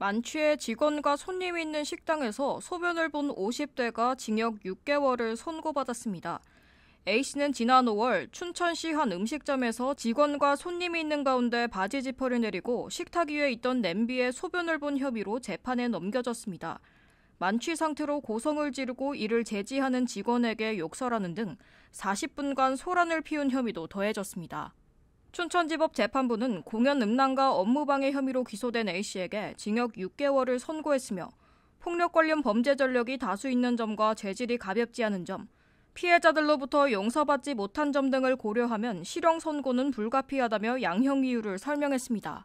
만취해 직원과 손님이 있는 식당에서 소변을 본 50대가 징역 6개월을 선고받았습니다. A씨는 지난 5월 춘천시 한 음식점에서 직원과 손님이 있는 가운데 바지 지퍼를 내리고 식탁 위에 있던 냄비에 소변을 본 혐의로 재판에 넘겨졌습니다. 만취 상태로 고성을 지르고 이를 제지하는 직원에게 욕설하는 등 40분간 소란을 피운 혐의도 더해졌습니다. 춘천지법 재판부는 공연 음란과 업무방해 혐의로 기소된 A씨에게 징역 6개월을 선고했으며 폭력 관련 범죄 전력이 다수 있는 점과 죄질이 가볍지 않은 점, 피해자들로부터 용서받지 못한 점 등을 고려하면 실형 선고는 불가피하다며 양형 이유를 설명했습니다.